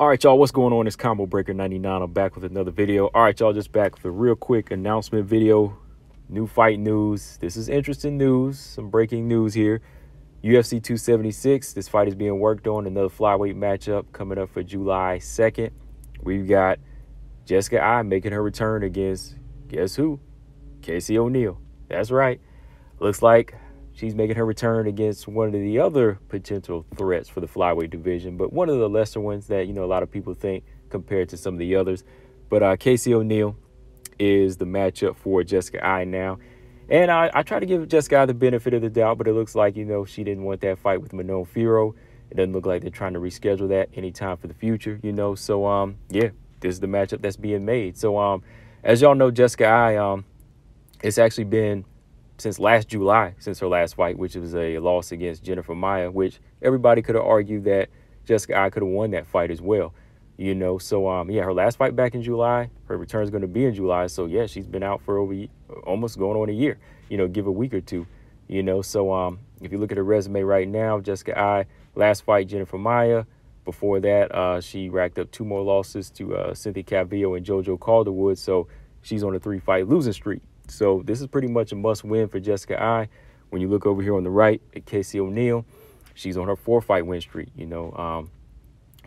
All right, y'all, what's going on? It's Combo Breaker 99. I'm back with another video. All right, y'all, just back with a real quick announcement video. New fight news. This is interesting news, some breaking news here. UFC 276, this fight is being worked on. Another flyweight matchup coming up for July 2nd. We've got Jessica Eye making her return against, guess who? Casey O'Neill. That's right. Looks like she's making her return against one of the other potential threats for the flyweight division, but one of the lesser ones that, you know, a lot of people think compared to some of the others. But uh, Casey O'Neill is the matchup for Jessica Eye now. And I, I try to give Jessica the benefit of the doubt, but it looks like, you know, she didn't want that fight with Manon Fiorot. It doesn't look like they're trying to reschedule that anytime for the future, you know. So, um, yeah, this is the matchup that's being made. So, um, as y'all know, Jessica Eye, um, it's actually been since last July, since her last fight, which was a loss against Jennifer Maia, which everybody could have argued that Jessica Eye could have won that fight as well. You know, so um, yeah, her last fight back in July, her return is going to be in July. So yeah, she's been out for over almost going on a year. You know, give a week or two. You know, so um, if you look at her resume right now, Jessica Eye last fight Jennifer Maia. Before that, uh, she racked up two more losses to uh, Cynthia Calvillo and JoJo Calderwood. So she's on a three-fight losing streak. So this is pretty much a must win for Jessica Eye. When you look over here on the right at Casey O'Neill, she's on her four fight win streak. You know, um,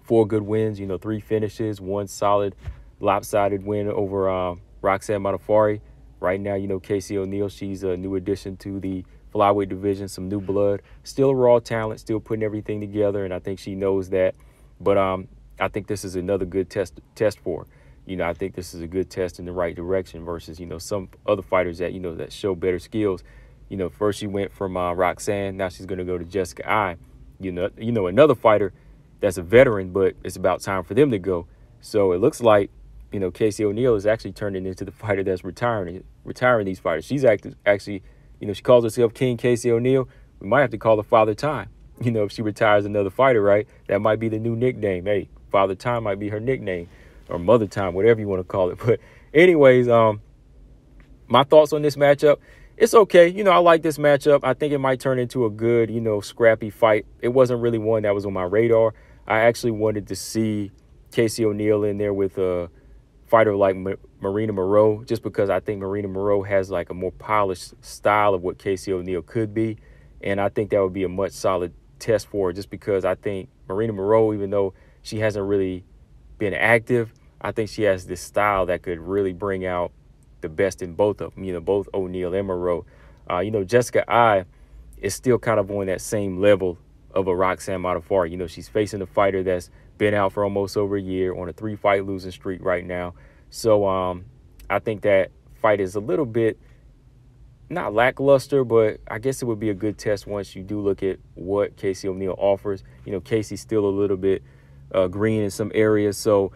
four good wins, you know, three finishes, one solid lopsided win over uh, Roxanne Modafferi. Right now, you know, Casey O'Neill, she's a new addition to the flyweight division, some new blood, still a raw talent, still putting everything together, and I think she knows that. But um, I think this is another good test test for her you know, I think this is a good test in the right direction versus, you know, some other fighters that, you know, that show better skills. You know, first she went from uh, Roxanne, now she's going to go to Jessica Eye. You know, you know, another fighter that's a veteran, but it's about time for them to go. So it looks like, you know, Casey O'Neill is actually turning into the fighter that's retiring, retiring these fighters. She's actually, actually, you know, she calls herself King Casey O'Neill. We might have to call her Father Time. You know, if she retires another fighter, right? That might be the new nickname. Hey, Father Time might be her nickname or mother time, whatever you want to call it. But anyways, um, my thoughts on this matchup. It's okay. You know, I like this matchup. I think it might turn into a good, you know, scrappy fight. It wasn't really one that was on my radar. I actually wanted to see Casey O'Neill in there with a fighter like Marina Moroz, just because I think Marina Moroz has like a more polished style of what Casey O'Neill could be. And I think that would be a much solid test for her, just because I think Marina Moroz, even though she hasn't really been active, I think she has this style that could really bring out the best in both of them, you know, both O'Neill and Moroz. Uh, you know, Jessica Eye is still kind of on that same level of a Roxanne Modafferi. You know, she's facing a fighter that's been out for almost over a year on a three fight losing streak right now. So um, I think that fight is a little bit not lackluster, but I guess it would be a good test once you do look at what Casey O'Neill offers. You know, Casey's still a little bit uh, green in some areas. So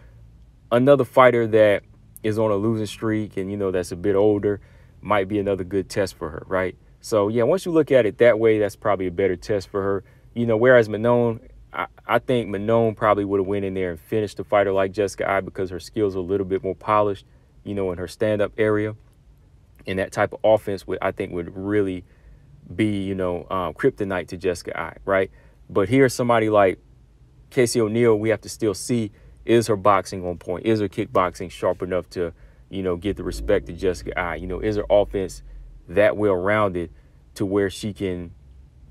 another fighter that is on a losing streak and, you know, that's a bit older might be another good test for her, right? So, yeah, once you look at it that way, that's probably a better test for her. You know, whereas Manon, I, I think Manon probably would have went in there and finished a fighter like Jessica Eye because her skills are a little bit more polished, you know, in her stand-up area. And that type of offense would, I think, would really be, you know, um, kryptonite to Jessica Eye, right? But here's somebody like Casey O'Neill, we have to still see is her boxing on point? Is her kickboxing sharp enough to, you know, get the respect to Jessica Eye? You know, is her offense that well rounded to where she can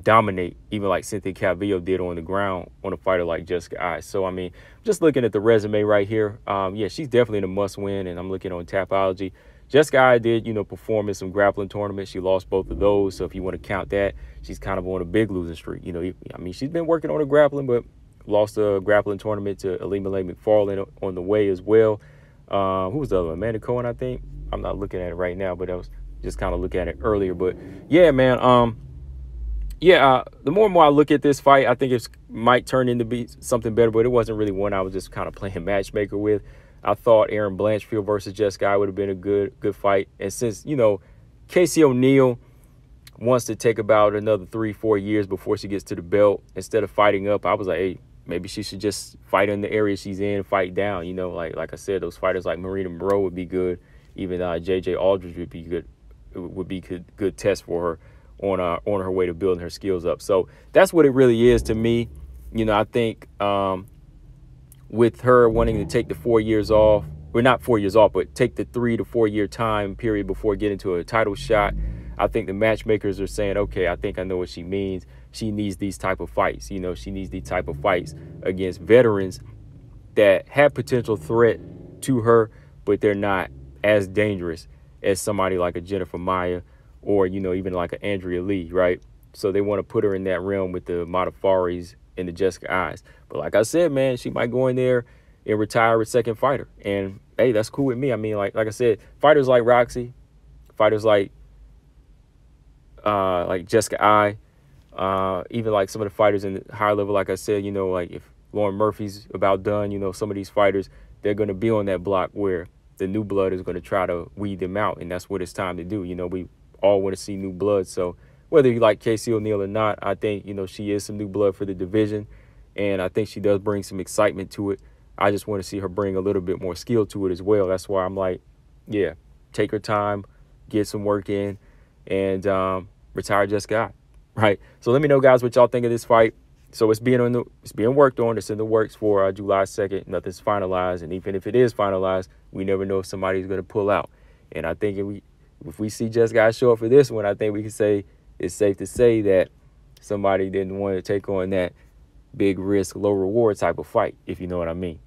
dominate, even like Cynthia Calvillo did on the ground on a fighter like Jessica Eye. So, I mean, just looking at the resume right here, um, yeah, she's definitely a must win. And I'm looking on Tapology. Jessica Eye did, you know, perform in some grappling tournaments. She lost both of those. So if you want to count that, she's kind of on a big losing streak. You know, I mean, she's been working on her grappling, but lost a grappling tournament to Ilima-Lei Macfarlane on the way as well. Uh, who was the other one? Amanda Cohen, I think. I'm not looking at it right now, but I was just kind of looking at it earlier. But yeah, man. Um, yeah. Uh, the more and more I look at this fight, I think it might turn into be something better. But it wasn't really one I was just kind of playing matchmaker with. I thought Erin Blanchfield versus Jessica would have been a good good fight. And since you know Casey O'Neill wants to take about another three four years before she gets to the belt instead of fighting up, I was like, hey, maybe she should just fight in the area she's in, fight down. You know, like like I said, those fighters like Marina Moroz would be good. Even uh, JJ Aldrich would be good. Would be good, good test for her on uh, on her way to building her skills up. So that's what it really is to me. You know, I think um, with her wanting to take the four years off, or not four years off, but take the three to four year time period before getting to a title shot. I think the matchmakers are saying, okay, I think I know what she means. She needs these type of fights. You know, she needs these type of fights against veterans that have potential threat to her, but they're not as dangerous as somebody like a Jennifer Maia or, you know, even like an Andrea Lee, right? So they want to put her in that realm with the Modafferis and the Jessica Eyes. But like I said, man, she might go in there and retire a second fighter. And hey, that's cool with me. I mean, like like I said, fighters like Roxy, fighters like uh like Jessica Eye, uh, even like some of the fighters in the higher level, like I said, you know, like if Lauren Murphy's about done, you know, some of these fighters, they're gonna be on that block where the new blood is gonna try to weed them out, and that's what it's time to do. You know, we all want to see new blood. So whether you like Casey O'Neill or not, I think, you know, she is some new blood for the division. And I think she does bring some excitement to it. I just want to see her bring a little bit more skill to it as well. That's why I'm like, yeah, take her time, get some work in, and um, retire Jessica. Right. So let me know, guys, what y'all think of this fight. So it's being on the, it's being worked on. It's in the works for uh, July 2nd. Nothing's finalized, and even if it is finalized, we never know if somebody's going to pull out. And I think if we if we see Jessica show up for this one, I think we can say it's safe to say that somebody didn't want to take on that big risk, low reward type of fight, if you know what I mean.